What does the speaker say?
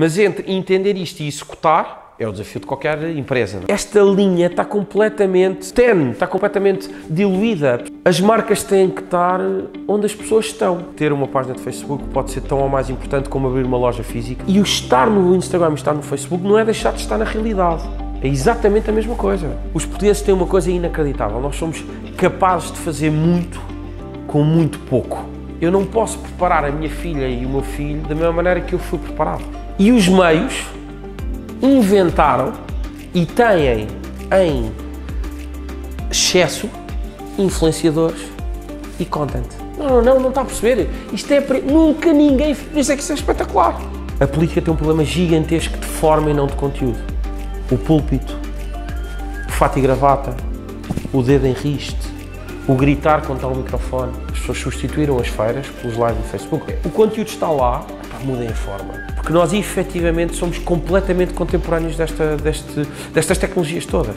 Mas entre entender isto e executar, é o desafio de qualquer empresa. É? Esta linha está completamente tenue, está completamente diluída. As marcas têm que estar onde as pessoas estão. Ter uma página de Facebook pode ser tão ou mais importante como abrir uma loja física. E o estar no Instagram e estar no Facebook não é deixar de estar na realidade. É exatamente a mesma coisa. Os portugueses têm uma coisa inacreditável. Nós somos capazes de fazer muito com muito pouco. Eu não posso preparar a minha filha e o meu filho da mesma maneira que eu fui preparado. E os meios inventaram e têm em excesso influenciadores e content. Não, não, não, não está a perceber. Isto é. Nunca ninguém. Isso é que isso é espetacular. A política tem um problema gigantesco de forma e não de conteúdo. O púlpito, o fato e gravata, o dedo em riste, o gritar contra o microfone. As pessoas substituíram as feiras pelos lives no Facebook. O conteúdo está lá, pá, mudem a forma. Porque nós efetivamente somos completamente contemporâneos desta, deste, destas tecnologias todas.